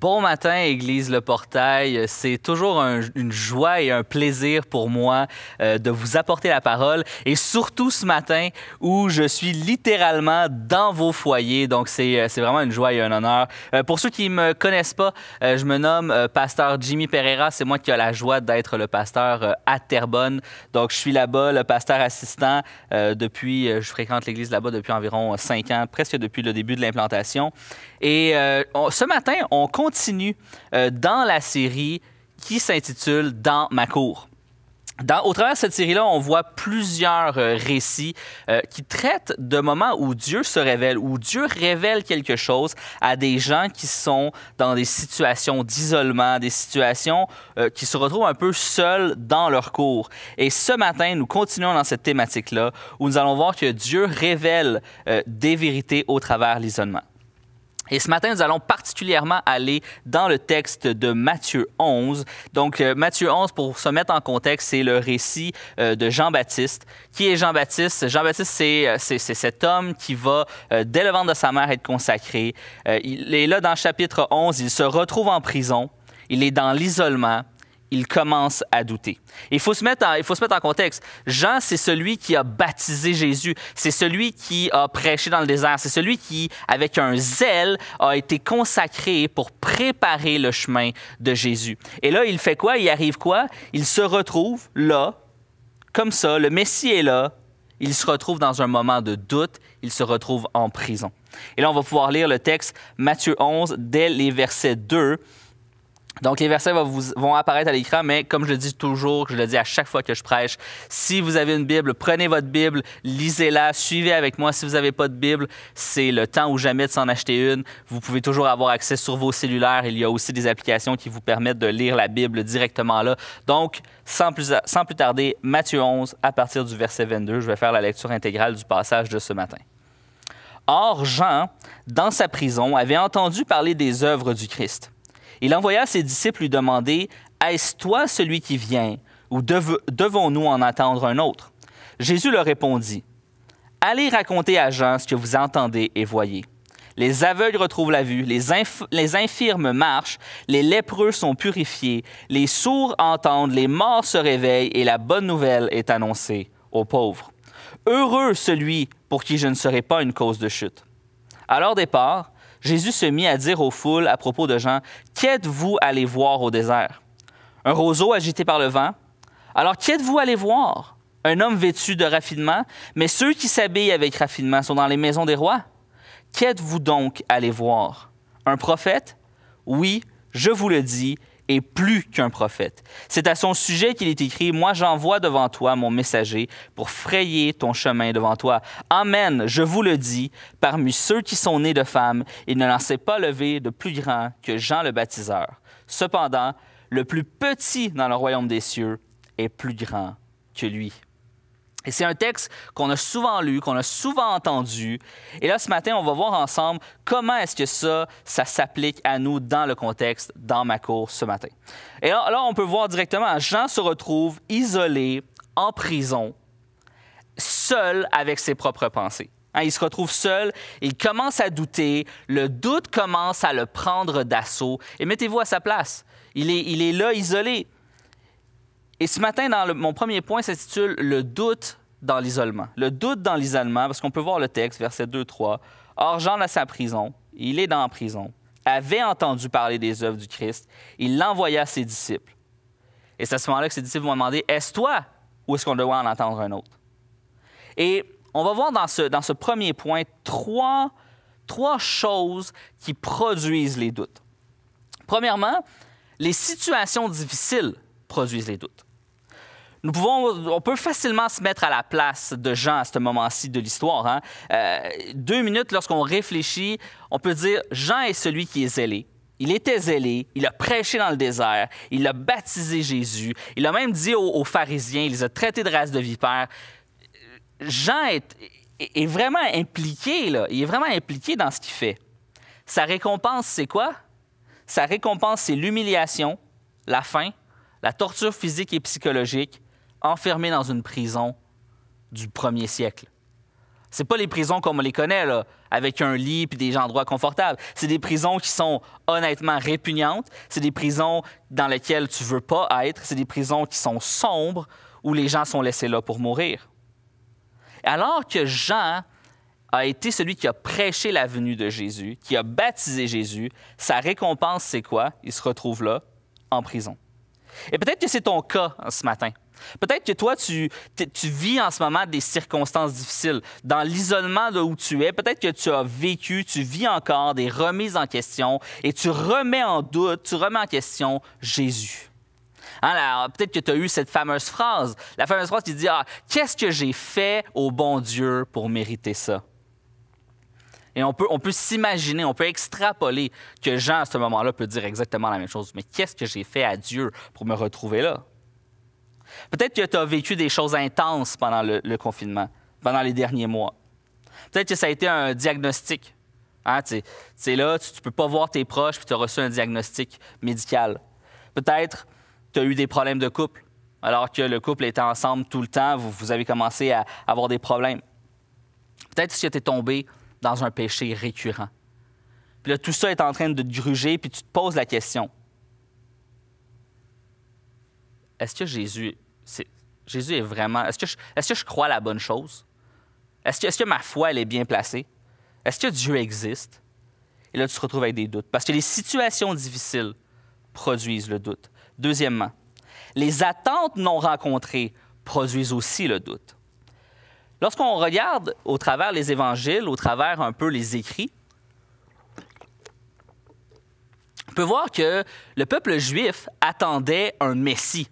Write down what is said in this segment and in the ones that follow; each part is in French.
Bon matin, Église Le Portail. C'est toujours un- une joie et un plaisir pour moi euh, de vous apporter la parole et surtout ce matin où je suis littéralement dans vos foyers. Donc, c'est euh, vraiment une joie et un honneur. Euh, pour ceux qui ne me connaissent pas, je me nomme Pasteur Jimmy Pereira. C'est moi qui ai la joie d'être le pasteur à Terrebonne. Donc, je suis là-bas, le pasteur assistant depuis, je fréquente l'Église là-bas depuis environ cinq ans, presque depuis le début de l'implantation. Et euh, ce matin, on continue euh, dans la série qui s'intitule Dans ma cour. Au travers de cette série-là, on voit plusieurs euh, récits qui traitent de moments où Dieu se révèle, où Dieu révèle quelque chose à des gens qui sont dans des situations d'isolement, des situations qui se retrouvent un peu seuls dans leur cours. Et ce matin, nous continuons dans cette thématique-là où nous allons voir que Dieu révèle des vérités au travers l'isolement. Et ce matin, nous allons particulièrement aller dans le texte de Matthieu 11. Donc, euh, Matthieu 11, pour se mettre en contexte, c'est le récit euh, de Jean-Baptiste. Qui est Jean-Baptiste? Jean-Baptiste, c'est, euh, cet homme qui va, dès le ventre de sa mère, être consacré. Il est là dans le chapitre 11, il se retrouve en prison, il est dans l'isolement, il commence à douter. Il faut se mettre en, il faut se mettre en contexte. Jean, c'est celui qui a baptisé Jésus. C'est celui qui a prêché dans le désert. C'est celui qui, avec un zèle, a été consacré pour préparer le chemin de Jésus. Et là, il fait quoi? Il arrive quoi? Il se retrouve là, comme ça. Le Messie est là. Il se retrouve dans un moment de doute. Il se retrouve en prison. Et là, on va pouvoir lire le texte Matthieu 11 dès les versets 2 donc, les versets vont, vous- vont apparaître à l'écran, mais comme je le dis toujours, je le dis à chaque fois que je prêche, si vous avez une Bible, prenez votre Bible, lisez-la, suivez avec moi. Si vous n'avez pas de Bible, c'est le temps ou jamais de s'en acheter une. Vous pouvez toujours avoir accès sur vos cellulaires. Il y a aussi des applications qui vous permettent de lire la Bible directement là. Donc, sans plus, sans plus tarder, Matthieu 11, à partir du verset 22, je vais faire la lecture intégrale du passage de ce matin. Or, Jean, dans sa prison, avait entendu parler des œuvres du Christ. Il envoya ses disciples lui demander Est-ce toi celui qui vient, ou dev- devons-nous en attendre un autre Jésus leur répondit Allez raconter à Jean ce que vous entendez et voyez. Les aveugles retrouvent la vue, les, les infirmes marchent, les lépreux sont purifiés, les sourds entendent, les morts se réveillent et la bonne nouvelle est annoncée aux pauvres. Heureux celui pour qui je ne serai pas une cause de chute. À leur départ, Jésus se mit à dire aux foules à propos de Jean, Qu'êtes-vous allé voir au désert? Un roseau agité par le vent? Alors qu'êtes-vous allé voir? Un homme vêtu de raffinement? Mais ceux qui s'habillent avec raffinement sont dans les maisons des rois? Qu'êtes-vous donc allé voir? Un prophète? Oui, je vous le dis, et plus qu'un prophète. C'est à son sujet qu'il est écrit, Moi j'envoie devant toi mon messager pour frayer ton chemin devant toi. Amen, je vous le dis, parmi ceux qui sont nés de femmes, il ne n'en s'est pas levé de plus grand que Jean le baptiseur. Cependant, le plus petit dans le royaume des cieux est plus grand que lui. Et c'est un texte qu'on a souvent lu, qu'on a souvent entendu. Et là, ce matin, on va voir ensemble comment est-ce que ça, ça s'applique à nous dans le contexte, dans ma cour ce matin. Et là, on peut voir directement, Jean se retrouve isolé, en prison, seul avec ses propres pensées. Hein, il se retrouve seul, il commence à douter, le doute commence à le prendre d'assaut. Et mettez-vous à sa place. Il est, il est là, isolé. Et ce matin, dans mon premier point s'intitule Le doute dans l'isolement. Le doute dans l'isolement, parce qu'on peut voir le texte, verset 2-3. Or, Jean à sa prison, il est dans la prison, avait entendu parler des œuvres du Christ, il l'envoya à ses disciples. Et c'est à ce moment-là que ses disciples vont demander Est-ce toi ou est-ce qu'on doit en entendre un autre Et on va voir dans ce, dans ce premier point trois, trois choses qui produisent les doutes. Premièrement, les situations difficiles produisent les doutes. Nous pouvons, on peut facilement se mettre à la place de Jean à ce moment-ci de l'histoire. hein. Euh, deux minutes, lorsqu'on réfléchit, on peut dire Jean est celui qui est zélé. Il était zélé, il a prêché dans le désert, il a baptisé Jésus, il a même dit aux, pharisiens, il les a traités de race de vipères. Jean est- est vraiment impliqué, là. il est vraiment impliqué dans ce qu'il fait. Sa récompense, c'est quoi? Sa récompense, c'est l'humiliation, la faim, la torture physique et psychologique, enfermé dans une prison du premier siècle. C'est pas les prisons comme on les connaît, avec un lit et des endroits confortables. C'est des prisons qui sont honnêtement répugnantes. C'est des prisons dans lesquelles tu veux pas être. C'est des prisons qui sont sombres, où les gens sont laissés là pour mourir. Alors que Jean a été celui qui a prêché la venue de Jésus, qui a baptisé Jésus, sa récompense, c'est quoi? Il se retrouve là, en prison. Et peut-être que c'est ton cas ce matin. Peut-être que toi, tu, vis en ce moment des circonstances difficiles. Dans l'isolement de où tu es, peut-être que tu as vécu, tu vis encore des remises en question et tu remets en doute, tu remets en question Jésus. Hein, peut-être que tu as eu cette fameuse phrase, la fameuse phrase qui dit ah, Qu'est-ce que j'ai fait au bon Dieu pour mériter ça? Et on peut, on peut s'imaginer, on peut extrapoler que Jean, à ce moment-là, peut dire exactement la même chose. Mais qu'est-ce que j'ai fait à Dieu pour me retrouver là? Peut-être que tu as vécu des choses intenses pendant le, confinement, pendant les derniers mois. Peut-être que ça a été un diagnostic. Hein, là, tu ne peux pas voir tes proches, puis tu as reçu un diagnostic médical. Peut-être tu as eu des problèmes de couple, alors que le couple était ensemble tout le temps, vous, vous avez commencé à avoir des problèmes. Peut-être que tu es tombé dans un péché récurrent. Puis là, tout ça est en train de te gruger, puis tu te poses la question. Est-ce que Jésus, Jésus est vraiment... Est-ce que, je, est que crois la bonne chose? Est-ce que, que ma foi, elle est bien placée? Est-ce que Dieu existe? Et là, tu te retrouves avec des doutes. Parce que les situations difficiles produisent le doute. Deuxièmement, les attentes non rencontrées produisent aussi le doute. Lorsqu'on regarde au travers les évangiles, au travers un peu les écrits, on peut voir que le peuple juif attendait un Messie.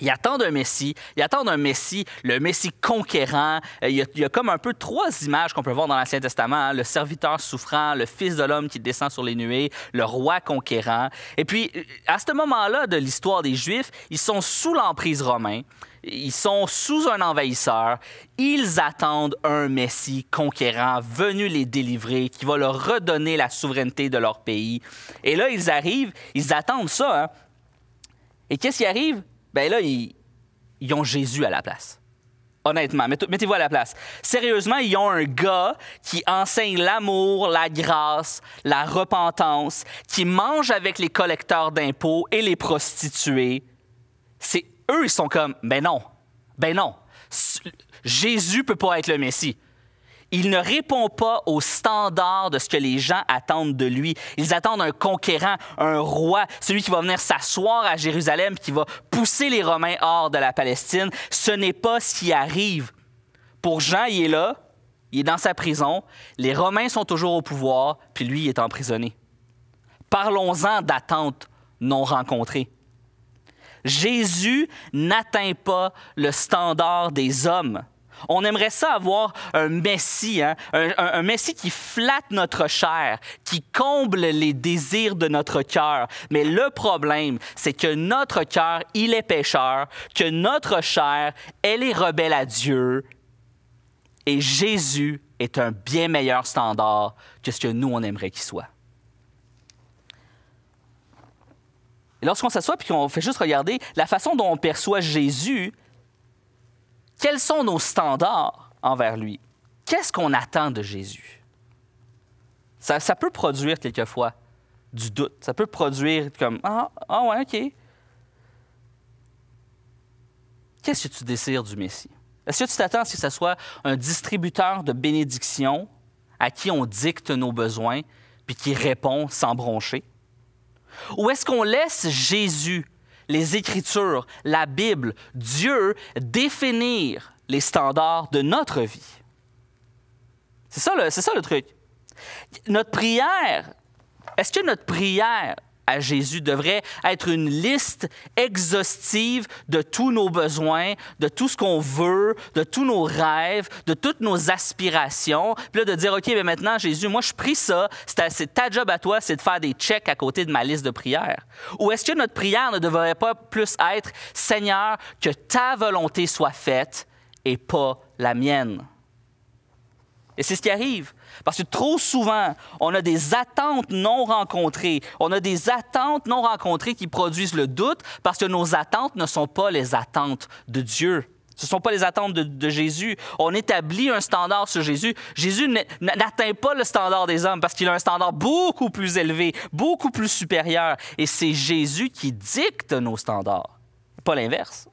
Il attend un Messie, il attend un Messie, le Messie conquérant. Euh, il y, a, comme un peu trois images qu'on peut voir dans l'Ancien Testament hein. le serviteur souffrant, le Fils de l'homme qui descend sur les nuées, le roi conquérant. Et puis, à ce moment-là de l'histoire des Juifs, ils sont sous l'emprise romaine. Ils sont sous un envahisseur. Ils attendent un Messie conquérant venu les délivrer, qui va leur redonner la souveraineté de leur pays. Et là, ils arrivent, ils attendent ça. Hein. Et qu'est-ce qui arrive? Ben là, ils, ont Jésus à la place. Honnêtement, mettez-vous à la place. Sérieusement, ils ont un gars qui enseigne l'amour, la grâce, la repentance, qui mange avec les collecteurs d'impôts et les prostituées. C'est eux, ils sont comme, ben non, ben non. Jésus peut pas être le Messie. Il ne répond pas aux standards de ce que les gens attendent de lui. Ils attendent un conquérant, un roi, celui qui va venir s'asseoir à Jérusalem, qui va pousser les Romains hors de la Palestine. Ce n'est pas ce qui arrive. Pour Jean, il est là, il est dans sa prison, les Romains sont toujours au pouvoir, puis lui, est emprisonné. Parlons-en d'attente non rencontrée. Jésus n'atteint pas le standard des hommes. On aimerait ça avoir un Messie, hein, un, Messie qui flatte notre chair, qui comble les désirs de notre cœur. Mais le problème, c'est que notre cœur, il est pécheur, que notre chair, elle est rebelle à Dieu. Et Jésus est un bien meilleur standard que ce que nous, on aimerait qu'il soit. Lorsqu'on s'assoit puis qu'on fait juste regarder la façon dont on perçoit Jésus, quels sont nos standards envers lui? Qu'est-ce qu'on attend de Jésus? Ça, peut produire quelquefois du doute. Ça peut produire comme Ah, ah ouais, OK. Qu'est-ce que tu désires du Messie? Est-ce que tu t'attends à ce que ce soit un distributeur de bénédictions à qui on dicte nos besoins puis qui répond sans broncher? Ou est-ce qu'on laisse Jésus, les Écritures, la Bible, Dieu définir les standards de notre vie? C'est ça, c'est ça le truc. Notre prière, est-ce que notre prière à Jésus devrait être une liste exhaustive de tous nos besoins, de tout ce qu'on veut, de tous nos rêves, de toutes nos aspirations. Puis là, de dire, OK, mais maintenant, Jésus, moi, je prie ça. C'est ta job à toi, c'est de faire des checks à côté de ma liste de prières. Ou est-ce que notre prière ne devrait pas plus être, Seigneur, que ta volonté soit faite et pas la mienne? Et c'est ce qui arrive. Parce que trop souvent, on a des attentes non rencontrées. On a des attentes non rencontrées qui produisent le doute parce que nos attentes ne sont pas les attentes de Dieu. Ce ne sont pas les attentes de, Jésus. On établit un standard sur Jésus. Jésus n'atteint pas le standard des hommes parce qu'il a un standard beaucoup plus élevé, beaucoup plus supérieur. Et c'est Jésus qui dicte nos standards, pas l'inverse.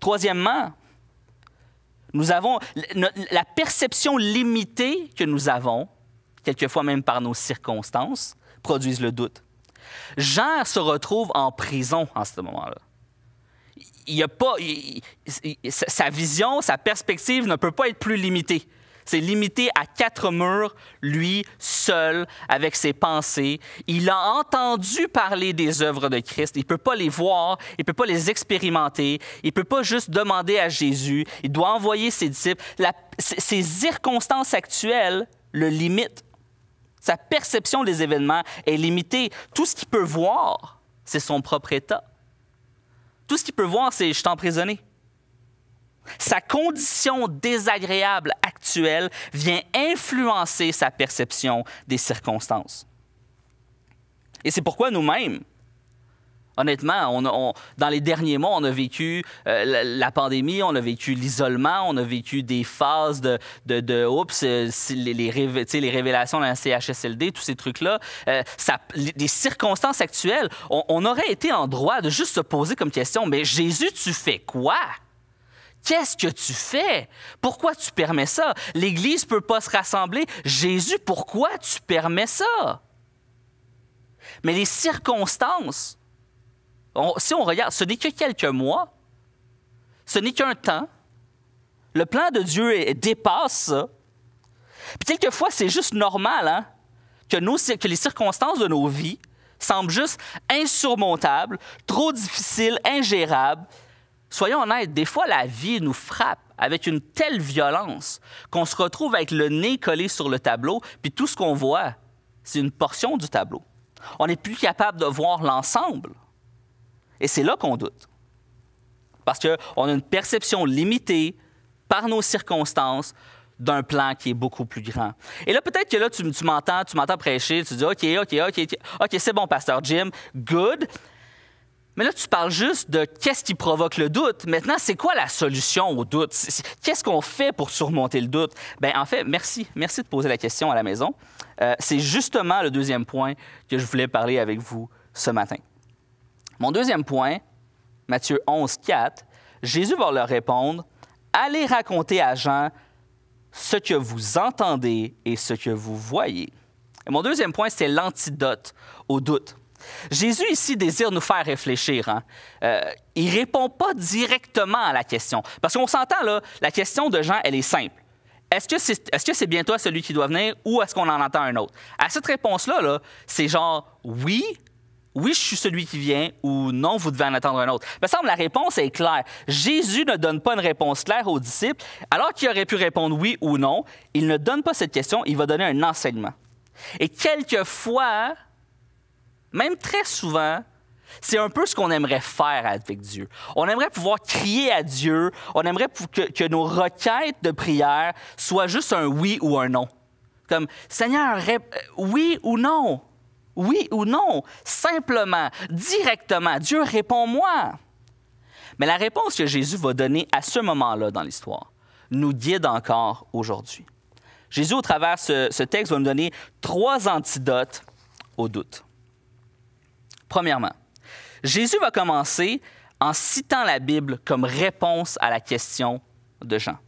Troisièmement, nous avons la perception limitée que nous avons, quelquefois même par nos circonstances, produisent le doute. Jean se retrouve en prison en ce moment-là il pas, sa vision, sa perspective ne peut pas être plus limitée. C'est limité à quatre murs, lui, seul, avec ses pensées. Il a entendu parler des œuvres de Christ. Il ne peut pas les voir, il ne peut pas les expérimenter, il ne peut pas juste demander à Jésus. Il doit envoyer ses disciples. ses circonstances actuelles le limitent. Sa perception des événements est limitée. Tout ce qu'il peut voir, c'est son propre état. Tout ce qu'il peut voir, c'est je suis emprisonné. Sa condition désagréable actuelle vient influencer sa perception des circonstances. Et c'est pourquoi nous-mêmes, Honnêtement, on, dans les derniers mois, on a vécu euh, la, pandémie, on a vécu l'isolement, on a vécu des phases de, oups, euh, les, révélations de la CHSLD, tous ces trucs-là. Euh, les, circonstances actuelles, on, on aurait été en droit de juste se poser comme question, mais Jésus, tu fais quoi? Qu'est-ce que tu fais? Pourquoi tu permets ça? L'Église ne peut pas se rassembler. Jésus, pourquoi tu permets ça? Mais les circonstances si on regarde, ce n'est que quelques mois, ce n'est qu'un temps. Le plan de Dieu dépasse ça. Puis quelquefois, c'est juste normal hein, que, que les circonstances de nos vies semblent juste insurmontables, trop difficiles, ingérables. Soyons honnêtes, des fois, la vie nous frappe avec une telle violence qu'on se retrouve avec le nez collé sur le tableau, puis tout ce qu'on voit, c'est une portion du tableau. On n'est plus capable de voir l'ensemble. Et c'est là qu'on doute. Parce qu'on a une perception limitée par nos circonstances d'un plan qui est beaucoup plus grand. Et là, peut-être que là, tu, m'entends, tu m'entends prêcher, tu dis, OK, OK, OK, OK, c'est bon, pasteur Jim, good. Mais là, tu parles juste de qu'est-ce qui provoque le doute. Maintenant, c'est quoi la solution au doute? Qu'est-ce qu'on fait pour surmonter le doute? Bien, en fait, merci. Merci de poser la question à la maison. Euh, c'est justement le deuxième point que je voulais parler avec vous ce matin. Mon deuxième point, Matthieu 11, 4, Jésus va leur répondre Allez raconter à Jean ce que vous entendez et ce que vous voyez. mon deuxième point, c'est l'antidote au doute. Jésus ici désire nous faire réfléchir. Hein. Euh, il répond pas directement à la question. Parce qu'on s'entend là, la question de Jean, elle est simple. Est-ce que c'est est -ce bien toi celui qui doit venir ou est-ce qu'on en entend un autre? À cette réponse-là, -là, c'est genre oui, oui, je suis celui qui vient ou non, vous devez en attendre un autre. Il me semble la réponse est claire. Jésus ne donne pas une réponse claire aux disciples, alors qu'il aurait pu répondre oui ou non. Il ne donne pas cette question, il va donner un enseignement. Et quelquefois, même très souvent, c'est un peu ce qu'on aimerait faire avec Dieu. On aimerait pouvoir crier à Dieu, on aimerait que, nos requêtes de prière soient juste un oui ou un non. Comme, Seigneur, oui ou non? Oui ou non? Simplement, directement. Dieu répond-moi. Mais la réponse que Jésus va donner à ce moment-là dans l'histoire nous guide encore aujourd'hui. Jésus, au travers ce, ce texte, va nous donner trois antidotes au doute. Premièrement, Jésus va commencer en citant la Bible comme réponse à la question de Jean.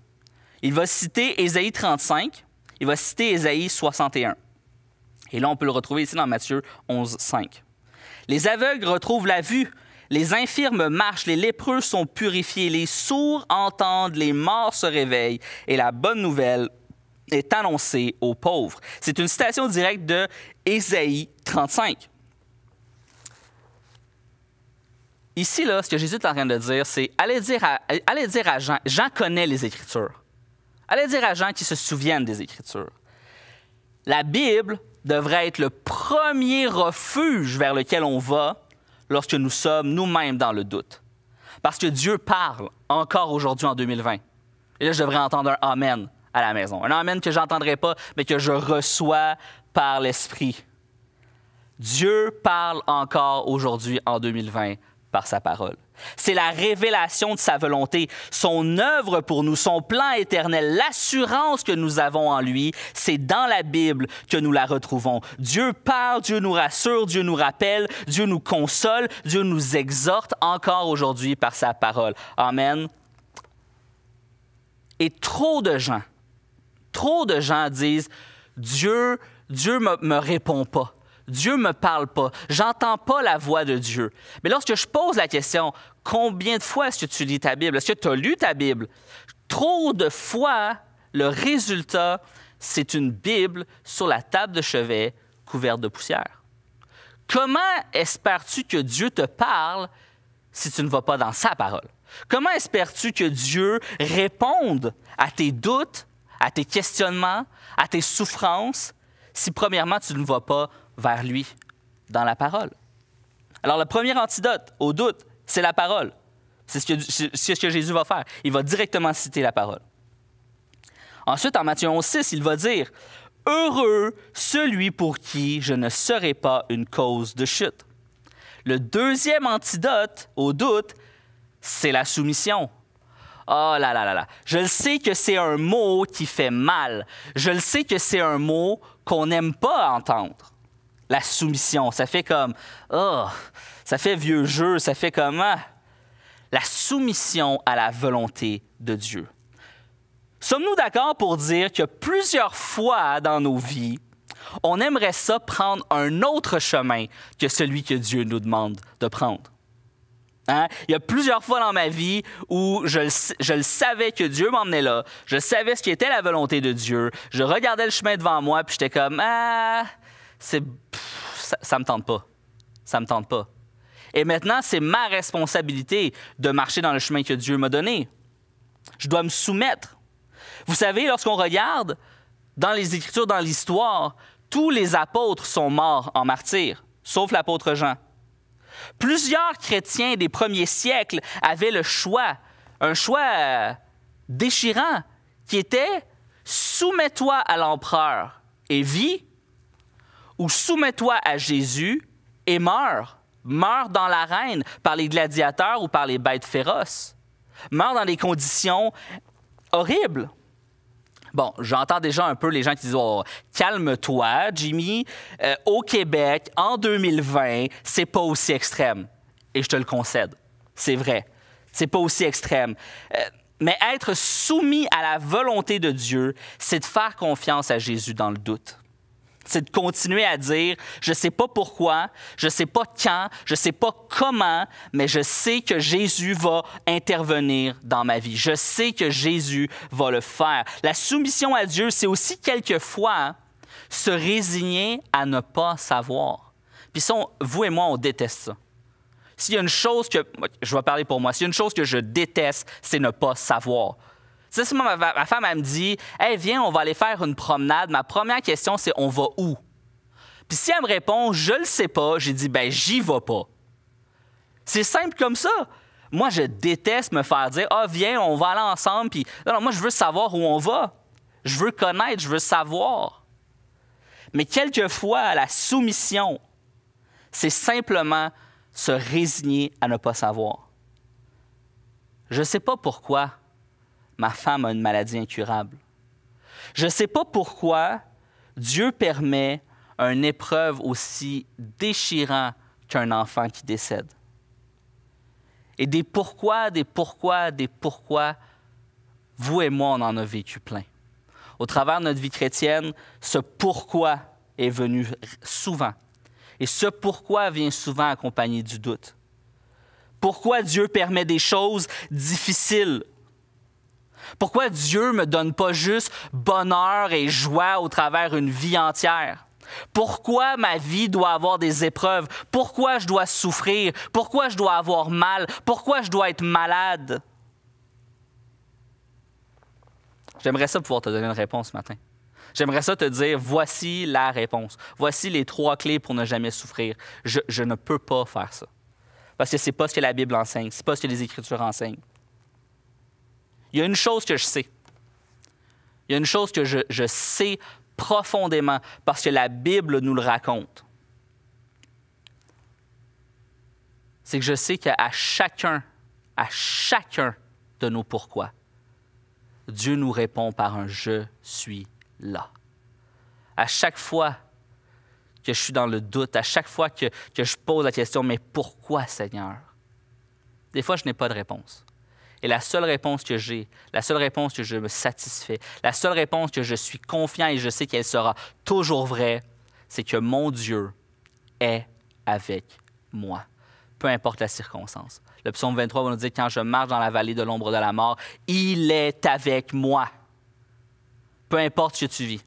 Il va citer Ésaïe 35, il va citer Ésaïe 61. Et là, on peut le retrouver ici dans Matthieu 11, 5. Les aveugles retrouvent la vue, les infirmes marchent, les lépreux sont purifiés, les sourds entendent, les morts se réveillent, et la bonne nouvelle est annoncée aux pauvres. C'est une citation directe de Ésaïe 35. Ici, là, ce que Jésus est en train de dire, c'est allez dire à, allez dire à Jean, Jean connaît les Écritures. Allez dire à Jean qui se souviennent des Écritures. La Bible devrait être le premier refuge vers lequel on va lorsque nous sommes nous-mêmes dans le doute. Parce que Dieu parle encore aujourd'hui en 2020. Et là, je devrais entendre un Amen à la maison. Un Amen que je n'entendrai pas, mais que je reçois par l'Esprit. Dieu parle encore aujourd'hui en 2020 par sa parole. C'est la révélation de sa volonté, son œuvre pour nous, son plan éternel, l'assurance que nous avons en lui. C'est dans la Bible que nous la retrouvons. Dieu parle, Dieu nous rassure, Dieu nous rappelle, Dieu nous console, Dieu nous exhorte encore aujourd'hui par sa parole. Amen. Et trop de gens, trop de gens disent, Dieu, Dieu me, me répond pas. Dieu me parle pas. J'entends pas la voix de Dieu. Mais lorsque je pose la question, combien de fois est-ce que tu lis ta Bible? Est-ce que tu as lu ta Bible? Trop de fois, le résultat, c'est une Bible sur la table de chevet couverte de poussière. Comment espères-tu que Dieu te parle si tu ne vas pas dans sa parole? Comment espères-tu que Dieu réponde à tes doutes, à tes questionnements, à tes souffrances, si premièrement tu ne vas pas vers lui dans la parole? Alors le premier antidote au doute, c'est la parole. C'est ce, que, Jésus va faire. Il va directement citer la parole. Ensuite, en Matthieu 11, 6, il va dire Heureux celui pour qui je ne serai pas une cause de chute. Le deuxième antidote au doute, c'est la soumission. Oh là là là là. Je le sais que c'est un mot qui fait mal. Je le sais que c'est un mot qu'on n'aime pas entendre. La soumission, ça fait comme oh, ça fait vieux jeu, ça fait comme ah. la soumission à la volonté de Dieu. Sommes-nous d'accord pour dire que plusieurs fois dans nos vies, on aimerait ça prendre un autre chemin que celui que Dieu nous demande de prendre? Hein? Il y a plusieurs fois dans ma vie où je, le savais que Dieu m'emmenait là, je savais ce qui était la volonté de Dieu, je regardais le chemin devant moi, puis j'étais comme, ah, c'est, ça, ça me tente pas, ça me tente pas. Et maintenant, c'est ma responsabilité de marcher dans le chemin que Dieu m'a donné. Je dois me soumettre. Vous savez, lorsqu'on regarde dans les Écritures, dans l'histoire, tous les apôtres sont morts en martyr, sauf l'apôtre Jean. Plusieurs chrétiens des premiers siècles avaient le choix, un choix déchirant, qui était soumets-toi à l'empereur et vis, ou soumets-toi à Jésus et meurs. Meurs dans l'arène par les gladiateurs ou par les bêtes féroces. Meurs dans des conditions horribles. Bon, j'entends déjà un peu les gens qui disent oh, calme-toi, Jimmy. Euh, au Québec, en 2020, c'est pas aussi extrême. Et je te le concède. C'est vrai. C'est pas aussi extrême. Euh, mais être soumis à la volonté de Dieu, c'est de faire confiance à Jésus dans le doute c'est de continuer à dire, je ne sais pas pourquoi, je ne sais pas quand, je ne sais pas comment, mais je sais que Jésus va intervenir dans ma vie. Je sais que Jésus va le faire. La soumission à Dieu, c'est aussi quelquefois se résigner à ne pas savoir. Puis ça, vous et moi, on déteste ça. S'il y a une chose que, je vais parler pour moi, s'il y a une chose que je déteste, c'est ne pas savoir. Tu sais, ma, ma, femme, elle me dit Hey, viens, on va aller faire une promenade. Ma première question, c'est On va où Puis si elle me répond Je le sais pas, j'ai dit Ben, j'y vais pas. C'est simple comme ça. Moi, je déteste me faire dire Ah, viens, on va aller ensemble. Puis, non, moi, je veux savoir où on va. Je veux connaître, je veux savoir. Mais quelquefois, la soumission, c'est simplement se résigner à ne pas savoir. Je ne sais pas pourquoi ma femme a une maladie incurable. Je ne sais pas pourquoi Dieu permet une épreuve aussi déchirante qu'un enfant qui décède. Et des pourquoi, des pourquoi, des pourquoi, vous et moi, on en a vécu plein. Au travers de notre vie chrétienne, ce pourquoi est venu souvent. Et ce pourquoi vient souvent accompagné du doute. Pourquoi Dieu permet des choses difficiles pourquoi Dieu me donne pas juste bonheur et joie au travers une vie entière? Pourquoi ma vie doit avoir des épreuves? Pourquoi je dois souffrir? Pourquoi je dois avoir mal? Pourquoi je dois être malade? J'aimerais ça pouvoir te donner une réponse ce matin. J'aimerais ça te dire, voici la réponse. Voici les trois clés pour ne jamais souffrir. Je, je ne peux pas faire ça. Parce que ce n'est pas ce que la Bible enseigne, ce n'est pas ce que les Écritures enseignent. Il y a une chose que je sais. Il y a une chose que je, sais profondément parce que la Bible nous le raconte. C'est que je sais qu'à chacun à chacun de nos pourquoi, Dieu nous répond par un je suis là. À chaque fois que je suis dans le doute, à chaque fois que, que je pose la question, mais pourquoi Seigneur? Des fois, je n'ai pas de réponse. Et la seule réponse que j'ai, la seule réponse que je me satisfais, la seule réponse que je suis confiant et je sais qu'elle sera toujours vraie, c'est que mon Dieu est avec moi, peu importe la circonstance. Le psaume 23 va nous dire, quand je marche dans la vallée de l'ombre de la mort, il est avec moi. Peu importe ce que tu vis.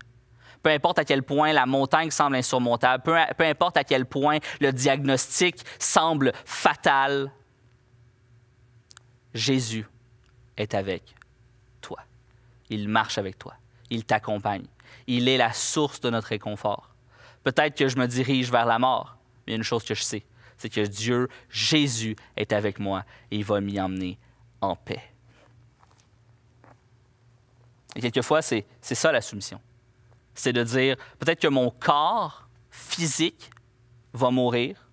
Peu importe à quel point la montagne semble insurmontable, peu, peu importe à quel point le diagnostic semble fatal, Jésus est avec toi. Il marche avec toi. Il t'accompagne. Il est la source de notre réconfort. Peut-être que je me dirige vers la mort, mais une chose que je sais, c'est que Dieu, Jésus, est avec moi et il va m'y emmener en paix. Et quelquefois, c'est ça la soumission. C'est de dire, peut-être que mon corps physique va mourir,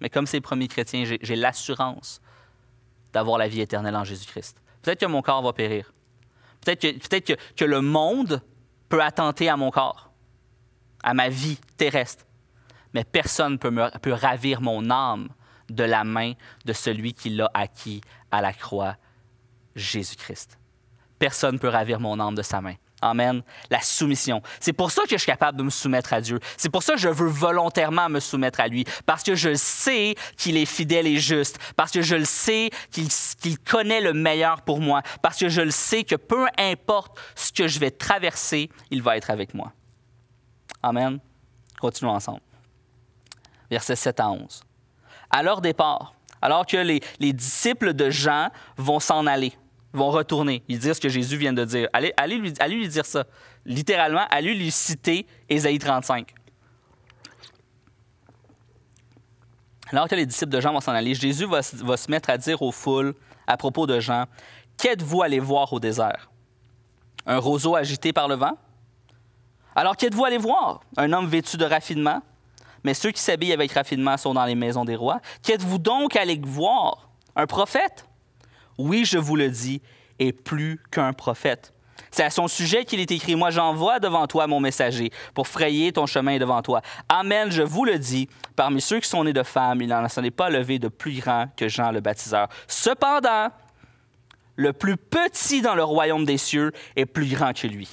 mais comme ces premiers chrétiens, j'ai l'assurance d'avoir la vie éternelle en Jésus-Christ. Peut-être que mon corps va périr. Peut-être que, le monde peut attenter à mon corps, à ma vie terrestre. Mais personne ne peut, peut ravir mon âme de la main de celui qui l'a acquis à la croix, Jésus-Christ. Personne ne peut ravir mon âme de sa main. Amen. La soumission. C'est pour ça que je suis capable de me soumettre à Dieu. C'est pour ça que je veux volontairement me soumettre à lui. Parce que je sais qu'il est fidèle et juste. Parce que je le sais qu'il connaît le meilleur pour moi. Parce que je le sais que peu importe ce que je vais traverser, il va être avec moi. Amen. Continuons ensemble. Versets 7 à 11. À leur départ, alors que les, les disciples de Jean vont s'en aller, vont retourner. Ils disent ce que Jésus vient de dire. Allez, allez, lui, allez lui dire ça. Littéralement, allez lui citer Ésaïe 35. Alors que les disciples de Jean vont s'en aller, Jésus va, va, se mettre à dire aux foules à propos de Jean Qu'êtes-vous allé voir au désert? Un roseau agité par le vent? Alors qu'êtes-vous allé voir? Un homme vêtu de raffinement? Mais ceux qui s'habillent avec raffinement sont dans les maisons des rois. Qu'êtes-vous donc allé voir? Un prophète? Oui, je vous le dis, est plus qu'un prophète. C'est à son sujet qu'il est écrit, Moi j'envoie devant toi mon messager pour frayer ton chemin devant toi. Amen, je vous le dis, parmi ceux qui sont nés de femmes, il n'en est pas levé de plus grand que Jean le baptiseur. Cependant, le plus petit dans le royaume des cieux est plus grand que lui.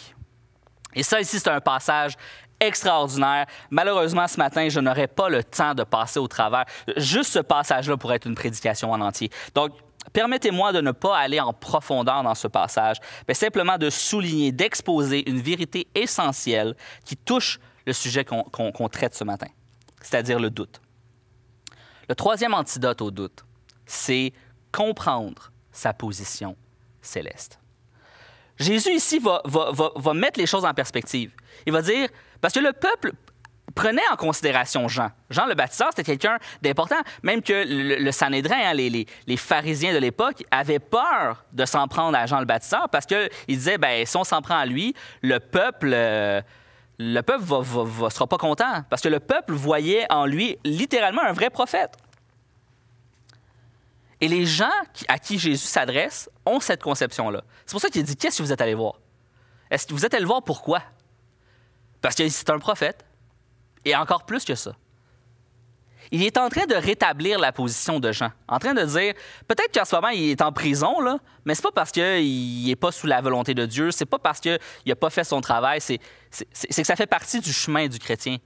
Et ça ici, c'est un passage extraordinaire. Malheureusement, ce matin, je n'aurai pas le temps de passer au travers. Juste ce passage-là pourrait être une prédication en entier. Donc, Permettez-moi de ne pas aller en profondeur dans ce passage, mais simplement de souligner, d'exposer une vérité essentielle qui touche le sujet qu'on traite ce matin, c'est-à-dire le doute. Le troisième antidote au doute, c'est comprendre sa position céleste. Jésus ici va, mettre les choses en perspective. Il va dire, parce que le peuple prenait en considération Jean. Jean le baptiseur, c'était quelqu'un d'important. Même que le, Sanhédrin, hein, les, pharisiens de l'époque, avaient peur de s'en prendre à Jean le baptiseur parce qu'ils disaient, ben, si on s'en prend à lui, le peuple... Euh, le peuple sera pas content parce que le peuple voyait en lui littéralement un vrai prophète. Et les gens à qui Jésus s'adresse ont cette conception-là. C'est pour ça qu'il dit Qu'est-ce que vous êtes allé voir? Est-ce que vous êtes allé voir pourquoi? Parce que c'est un prophète. Et encore plus que ça. Il est en train de rétablir la position de Jean, en train de dire peut-être qu'en ce moment il est en prison, là, mais c'est pas parce qu'il n'est pas sous la volonté de Dieu, c'est pas parce qu'il n'a pas fait son travail, c'est que ça fait partie du chemin du chrétien.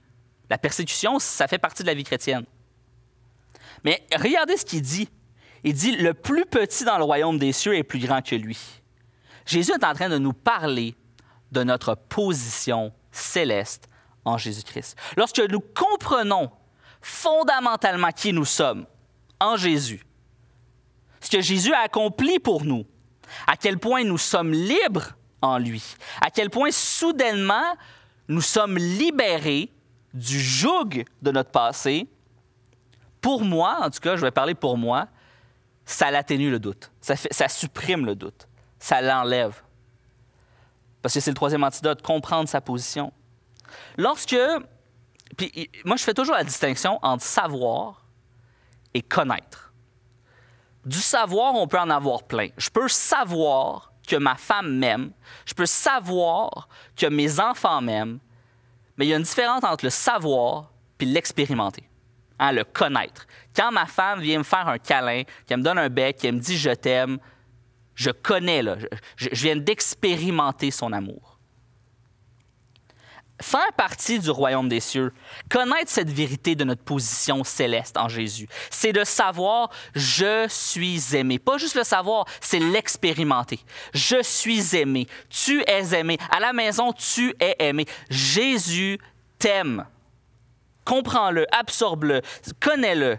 La persécution, ça fait partie de la vie chrétienne. Mais regardez ce qu'il dit. Il dit le plus petit dans le royaume des cieux est plus grand que lui. Jésus est en train de nous parler de notre position céleste en Jésus-Christ. Lorsque nous comprenons fondamentalement qui nous sommes en Jésus, ce que Jésus a accompli pour nous, à quel point nous sommes libres en lui, à quel point soudainement nous sommes libérés du joug de notre passé, pour moi, en tout cas, je vais parler pour moi, ça l'atténue le doute, ça, ça supprime le doute, ça l'enlève. Parce que c'est le troisième antidote, comprendre sa position. Lorsque. moi, je fais toujours la distinction entre savoir et connaître. Du savoir, on peut en avoir plein. Je peux savoir que ma femme m'aime. Je peux savoir que mes enfants m'aiment. Mais il y a une différence entre le savoir et l'expérimenter. Hein, le connaître. Quand ma femme vient me faire un câlin, qu'elle me donne un bec, qu'elle me dit je t'aime, je connais, là, je viens d'expérimenter son amour faire partie du royaume des cieux, connaître cette vérité de notre position céleste en Jésus, c'est de savoir je suis aimé. Pas juste le savoir, c'est l'expérimenter. Je suis aimé. Tu es aimé. À la maison, tu es aimé. Jésus t'aime. Comprends-le, absorbe-le, connais-le.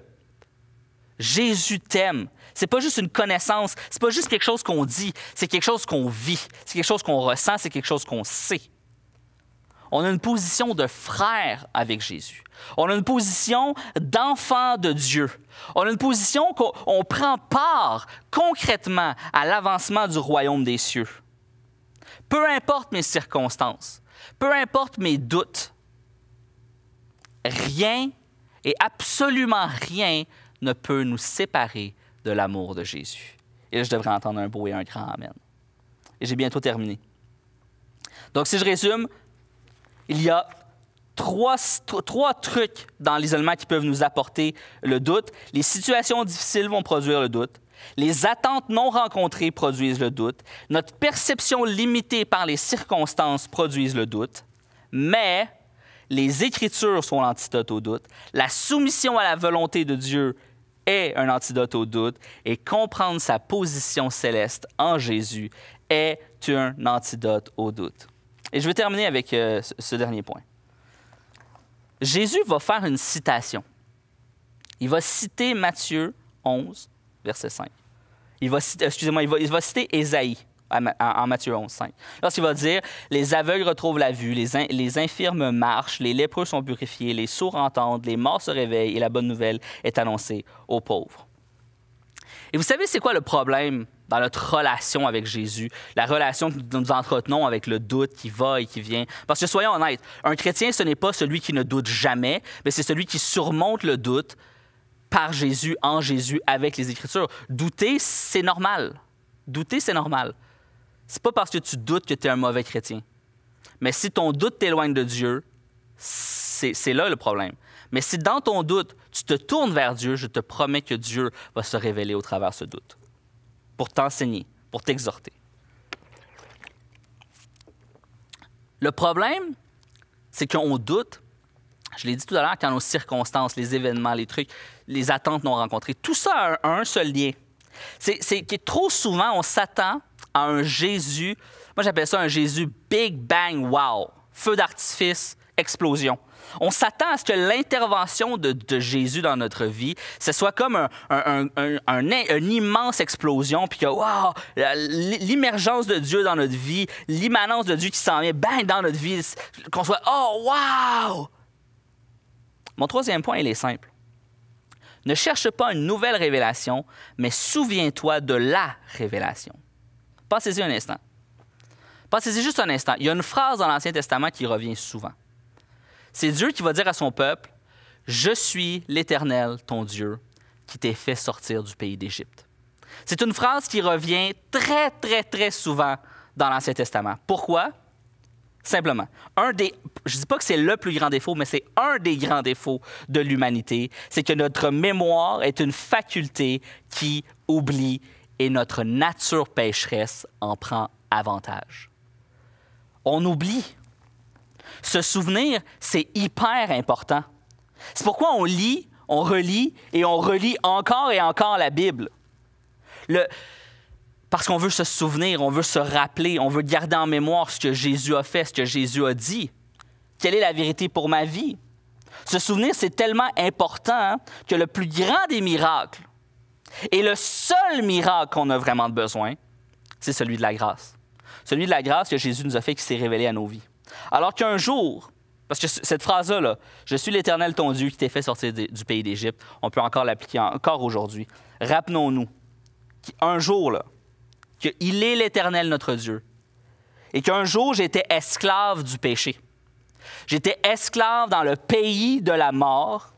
Jésus t'aime. C'est pas juste une connaissance, c'est pas juste quelque chose qu'on dit, c'est quelque chose qu'on vit, c'est quelque chose qu'on ressent, c'est quelque chose qu'on sait on a une position de frère avec Jésus. On a une position d'enfant de Dieu. On a une position qu'on prend part concrètement à l'avancement du royaume des cieux. Peu importe mes circonstances, peu importe mes doutes, rien et absolument rien ne peut nous séparer de l'amour de Jésus. Et là, je devrais entendre un beau et un grand Amen. Et j'ai bientôt terminé. Donc, si je résume, il y a trois, trois trucs dans l'isolement qui peuvent nous apporter le doute. Les situations difficiles vont produire le doute. Les attentes non rencontrées produisent le doute. Notre perception limitée par les circonstances produisent le doute. Mais les Écritures sont l'antidote au doute. La soumission à la volonté de Dieu est un antidote au doute. Et comprendre sa position céleste en Jésus est un antidote au doute. Et je vais terminer avec euh, ce dernier point. Jésus va faire une citation. Il va citer Matthieu 11, verset 5. Il va citer, excusez-moi, il va, citer Ésaïe en Matthieu 11, 5. Lorsqu'il va dire Les aveugles retrouvent la vue, les infirmes marchent, les lépreux sont purifiés, les sourds entendent, les morts se réveillent et la bonne nouvelle est annoncée aux pauvres. Et vous savez, c'est quoi le problème dans notre relation avec Jésus, la relation que nous entretenons avec le doute qui va et qui vient. Parce que soyons honnêtes, un chrétien, ce n'est pas celui qui ne doute jamais, mais c'est celui qui surmonte le doute par Jésus, en Jésus, avec les Écritures. Douter, c'est normal. Douter, c'est normal. C'est pas parce que tu doutes que tu es un mauvais chrétien. Mais si ton doute t'éloigne de Dieu, c'est là le problème. Mais si dans ton doute, tu te tournes vers Dieu, je te promets que Dieu va se révéler au travers de ce doute pour t'enseigner, pour t'exhorter. Le problème, c'est qu'on doute. Je l'ai dit tout à l'heure, quand nos circonstances, les événements, les trucs, les attentes non rencontrées, tout ça a un, seul lien. C'est que trop souvent, on s'attend à un Jésus, moi j'appelle ça un Jésus Big Bang Wow, feu d'artifice, explosion. On s'attend à ce que l'intervention de, Jésus dans notre vie, ce soit comme un, une immense explosion, puis que, wow, l'émergence de Dieu dans notre vie, l'immanence de Dieu qui s'en vient, ben, dans notre vie, qu'on soit, oh, wow! Mon troisième point, il est simple. Ne cherche pas une nouvelle révélation, mais souviens-toi de la révélation. Passez-y un instant. Passez-y juste un instant. Il y a une phrase dans l'Ancien Testament qui revient souvent. C'est Dieu qui va dire à son peuple, Je suis l'Éternel, ton Dieu, qui t'ai fait sortir du pays d'Égypte. C'est une phrase qui revient très, très, très souvent dans l'Ancien Testament. Pourquoi? Simplement, un des, je ne dis pas que c'est le plus grand défaut, mais c'est un des grands défauts de l'humanité, c'est que notre mémoire est une faculté qui oublie et notre nature pécheresse en prend avantage. On oublie se souvenir, c'est hyper important. C'est pourquoi on lit, on relit et on relit encore et encore la Bible. Le... Parce qu'on veut se souvenir, on veut se rappeler, on veut garder en mémoire ce que Jésus a fait, ce que Jésus a dit. Quelle est la vérité pour ma vie? Se souvenir, c'est tellement important hein, que le plus grand des miracles et le seul miracle qu'on a vraiment besoin, c'est celui de la grâce. Celui de la grâce que Jésus nous a fait qui s'est révélé à nos vies. Alors qu'un jour, parce que cette phrase-là, je suis l'Éternel ton Dieu qui t'ai fait sortir du pays d'Égypte, on peut encore l'appliquer encore aujourd'hui. Rappelons-nous qu'un jour, là, qu'il est l'Éternel notre Dieu et qu'un jour j'étais esclave du péché. J'étais esclave dans le pays de la mort.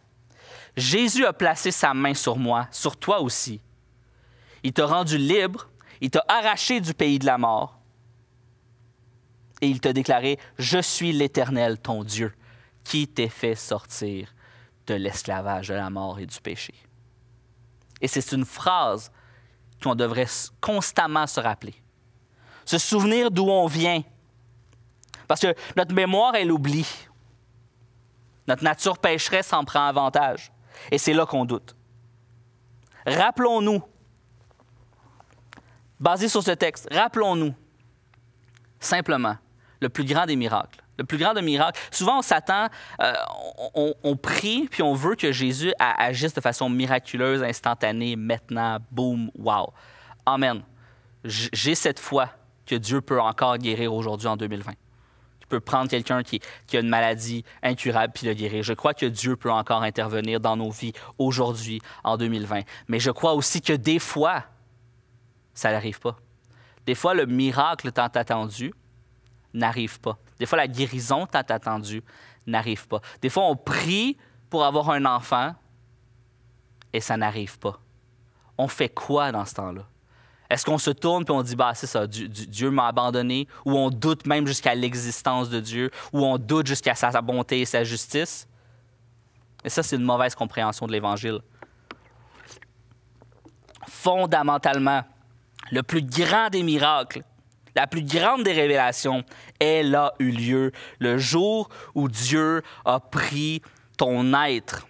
Jésus a placé sa main sur moi, sur toi aussi. Il t'a rendu libre, il t'a arraché du pays de la mort. Et il t'a déclaré, je suis l'Éternel, ton Dieu, qui t'ai fait sortir de l'esclavage, de la mort et du péché. Et c'est une phrase qu'on devrait constamment se rappeler. Se souvenir d'où on vient. Parce que notre mémoire, elle oublie. Notre nature pécheresse en prend avantage. Et c'est là qu'on doute. Rappelons-nous, basé sur ce texte, rappelons-nous simplement le plus grand des miracles. Le plus grand des miracles. Souvent, on s'attend, euh, on, prie, puis on veut que Jésus agisse de façon miraculeuse, instantanée, maintenant, boum, wow. Amen. J'ai cette foi que Dieu peut encore guérir aujourd'hui en 2020 peut prendre quelqu'un qui, a une maladie incurable puis le guérir. Je crois que Dieu peut encore intervenir dans nos vies aujourd'hui, en 2020. Mais je crois aussi que des fois, ça n'arrive pas. Des fois, le miracle tant attendu n'arrive pas. Des fois, la guérison tant attendue n'arrive pas. Des fois, on prie pour avoir un enfant et ça n'arrive pas. On fait quoi dans ce temps-là? Est-ce qu'on se tourne et on dit, bah, c'est ça, Dieu, m'a abandonné, ou on doute même jusqu'à l'existence de Dieu, ou on doute jusqu'à sa bonté et sa justice? Et ça, c'est une mauvaise compréhension de l'Évangile. Fondamentalement, le plus grand des miracles, la plus grande des révélations, elle a eu lieu le jour où Dieu a pris ton être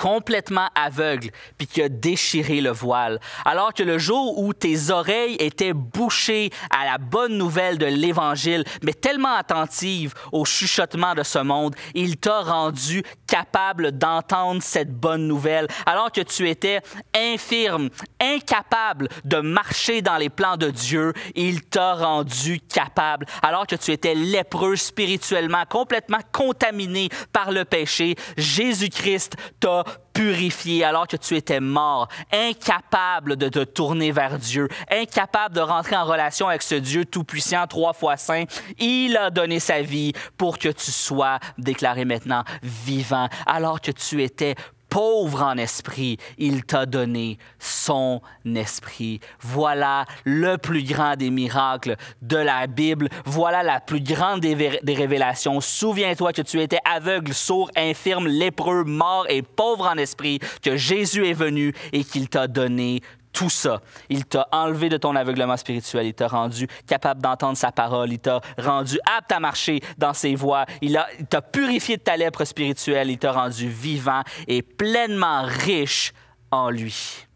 complètement aveugle, puis qui a déchiré le voile. Alors que le jour où tes oreilles étaient bouchées à la bonne nouvelle de l'Évangile, mais tellement attentives au chuchotement de ce monde, il t'a rendu capable d'entendre cette bonne nouvelle. Alors que tu étais infirme, incapable de marcher dans les plans de Dieu, il t'a rendu capable. Alors que tu étais lépreux spirituellement, complètement contaminé par le péché, Jésus-Christ t'a purifié alors que tu étais mort, incapable de te tourner vers Dieu, incapable de rentrer en relation avec ce Dieu tout-puissant, trois fois saint. Il a donné sa vie pour que tu sois déclaré maintenant vivant alors que tu étais pauvre en esprit, il t'a donné son esprit. Voilà le plus grand des miracles de la Bible. Voilà la plus grande des, révélations. Souviens-toi que tu étais aveugle, sourd, infirme, lépreux, mort et pauvre en esprit, que Jésus est venu et qu'il t'a donné tout ça. Il t'a enlevé de ton aveuglement spirituel, il t'a rendu capable d'entendre sa parole, il t'a rendu apte à marcher dans ses voies, il t'a purifié de ta lèpre spirituelle, il t'a rendu vivant et pleinement riche en lui.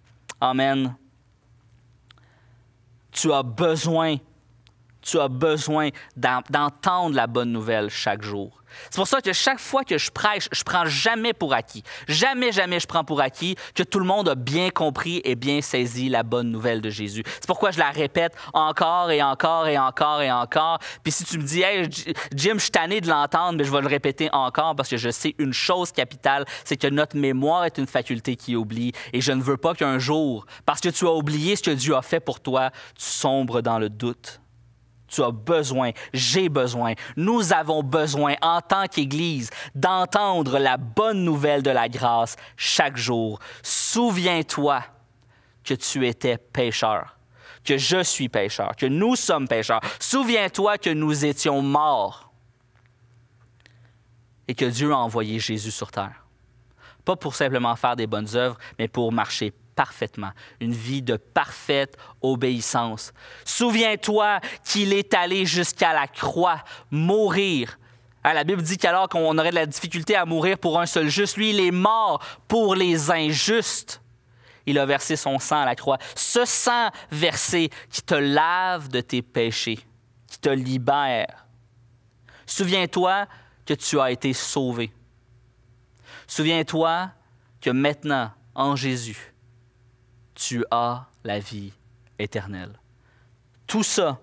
Amen. Tu as besoin, tu as besoin d'entendre la bonne nouvelle chaque jour. C'est pour ça que chaque fois que je prêche, je prends jamais pour acquis. Jamais, jamais je prends pour acquis que tout le monde a bien compris et bien saisi la bonne nouvelle de Jésus. C'est pourquoi je la répète encore et encore et encore et encore. Puis si tu me dis, hey, Jim, je suis tanné de l'entendre, mais je vais le répéter encore parce que je sais une chose capitale, c'est que notre mémoire est une faculté qui oublie. Et je ne veux pas qu'un jour, parce que tu as oublié ce que Dieu a fait pour toi, tu sombres dans le doute tu as besoin, j'ai besoin, nous avons besoin en tant qu'Église d'entendre la bonne nouvelle de la grâce chaque jour. Souviens-toi que tu étais pécheur, que je suis pécheur, que nous sommes pécheurs. Souviens-toi que nous étions morts et que Dieu a envoyé Jésus sur terre. Pas pour simplement faire des bonnes œuvres, mais pour marcher parfaitement, une vie de parfaite obéissance. Souviens-toi qu'il est allé jusqu'à la croix mourir. Hein, la Bible dit qu'alors qu'on aurait de la difficulté à mourir pour un seul juste, lui, il est mort pour les injustes. Il a versé son sang à la croix. Ce sang versé qui te lave de tes péchés, qui te libère. Souviens-toi que tu as été sauvé. Souviens-toi que maintenant, en Jésus, tu as la vie éternelle. Tout ça,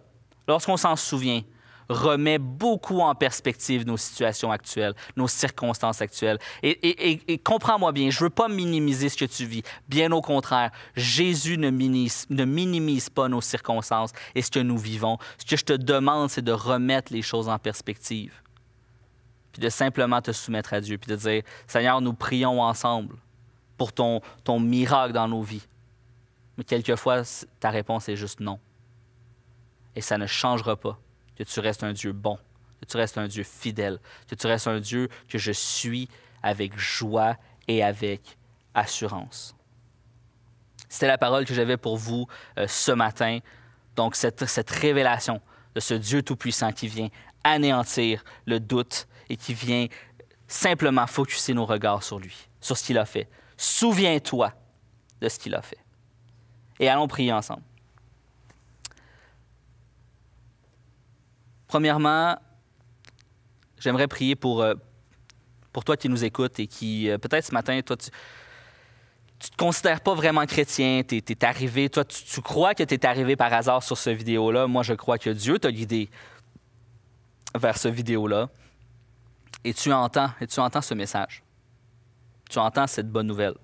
lorsqu'on s'en souvient, remet beaucoup en perspective nos situations actuelles, nos circonstances actuelles. Et, comprends-moi bien, je ne veux pas minimiser ce que tu vis. Bien au contraire, Jésus ne minimise, ne minimise pas nos circonstances et ce que nous vivons. Ce que je te demande, c'est de remettre les choses en perspective. Puis de simplement te soumettre à Dieu, puis de dire, Seigneur, nous prions ensemble pour ton, ton miracle dans nos vies Mais quelquefois, ta réponse est juste non. Et ça ne changera pas que tu restes un Dieu bon, que tu restes un Dieu fidèle, que tu restes un Dieu que je suis avec joie et avec assurance. C'était la parole que j'avais pour vous euh, ce matin. Donc, cette, cette révélation de ce Dieu Tout-Puissant qui vient anéantir le doute et qui vient simplement focuser nos regards sur lui, sur ce qu'il a fait. Souviens-toi de ce qu'il a fait. Et allons prier ensemble. Premièrement, j'aimerais prier pour, euh, pour toi qui nous écoutes et qui, euh, peut-être ce matin, toi, tu ne te considères pas vraiment chrétien, tu es, arrivé, toi, tu, crois que tu es arrivé par hasard sur ce vidéo-là. Moi, je crois que Dieu t'a guidé vers ce vidéo-là. Et tu entends, et tu entends ce message. Tu entends cette bonne nouvelle.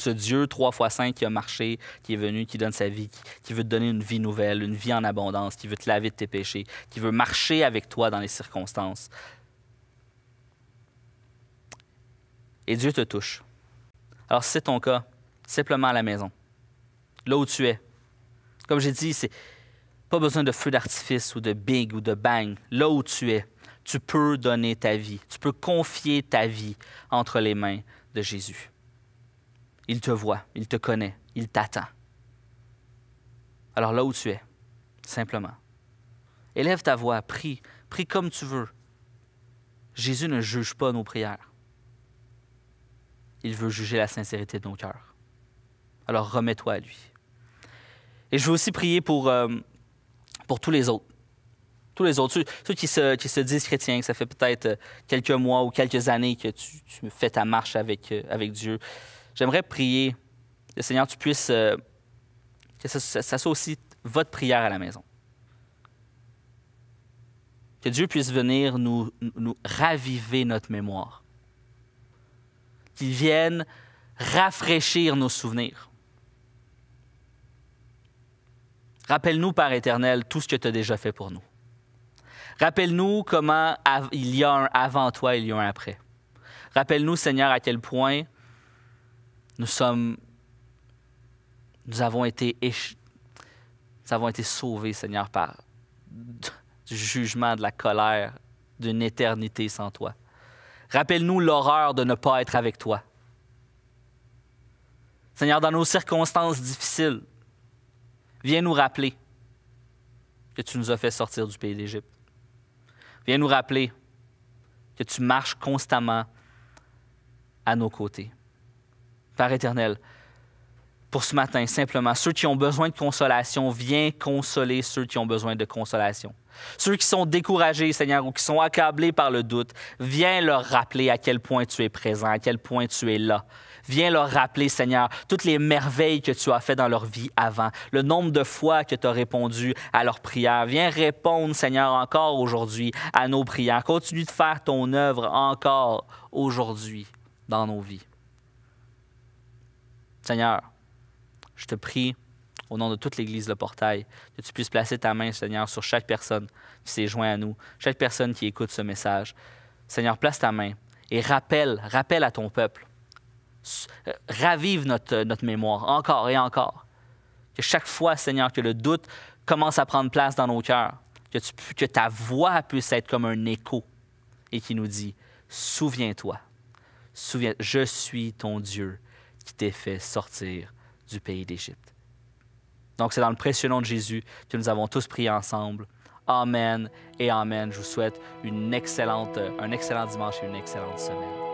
Ce Dieu trois fois saint qui a marché, qui est venu, qui donne sa vie, qui, veut te donner une vie nouvelle, une vie en abondance, qui veut te laver de tes péchés, qui veut marcher avec toi dans les circonstances. Et Dieu te touche. Alors, si c'est ton cas, simplement à la maison, là où tu es. Comme j'ai dit, c'est pas besoin de feu d'artifice ou de big ou de bang. Là où tu es, tu peux donner ta vie. Tu peux confier ta vie entre les mains de Jésus. Il te voit, il te connaît, il t'attend. Alors là où tu es, simplement, élève ta voix, prie, prie comme tu veux. Jésus ne juge pas nos prières. Il veut juger la sincérité de nos cœurs. Alors remets-toi à lui. Et je veux aussi prier pour, euh, pour tous les autres. Tous les autres, ceux, qui, se, qui, se, disent chrétiens, que ça fait peut-être euh, quelques mois ou quelques années que tu, tu fais ta marche avec, euh, avec Dieu. J'aimerais prier que Seigneur, tu puisses, euh, que ça, soit aussi votre prière à la maison. Que Dieu puisse venir nous, raviver notre mémoire. Qu'il vienne rafraîchir nos souvenirs. Rappelle-nous, Père éternel, tout ce que tu as déjà fait pour nous. Rappelle-nous comment il y a un avant toi, il y a un après. Rappelle-nous, Seigneur, à quel point nous sommes, nous avons été, nous avons été sauvés, Seigneur, par du jugement, de la colère, d'une éternité sans toi. Rappelle-nous l'horreur de ne pas être avec toi. Seigneur, dans nos circonstances difficiles, viens nous rappeler que tu nous as fait sortir du pays d'Égypte. Viens nous rappeler que tu marches constamment à nos côtés. Père éternel, pour ce matin, simplement, ceux qui ont besoin de consolation, viens consoler ceux qui ont besoin de consolation. Ceux qui sont découragés, Seigneur, ou qui sont accablés par le doute, viens leur rappeler à quel point tu es présent, à quel point tu es là. Viens leur rappeler, Seigneur, toutes les merveilles que tu as faites dans leur vie avant, le nombre de fois que tu as répondu à leurs prières. Viens répondre, Seigneur, encore aujourd'hui à nos prières. Continue de faire ton œuvre encore aujourd'hui dans nos vies. Seigneur, je te prie au nom de toute l'Église Le Portail, que tu puisses placer ta main, Seigneur, sur chaque personne qui s'est joint à nous, chaque personne qui écoute ce message. Seigneur, place ta main et rappelle, rappelle à ton peuple. Euh, ravive notre, mémoire encore et encore. Que chaque fois, Seigneur, que le doute commence à prendre place dans nos cœurs, que, que ta voix puisse être comme un écho et qui nous dit, souviens-toi, souviens, je suis ton Dieu qui t'ait fait sortir du pays d'Égypte. Donc c'est dans le précieux nom de Jésus que nous avons tous prié ensemble. Amen et Amen. Je vous souhaite une excellente, un excellent dimanche et une excellente semaine.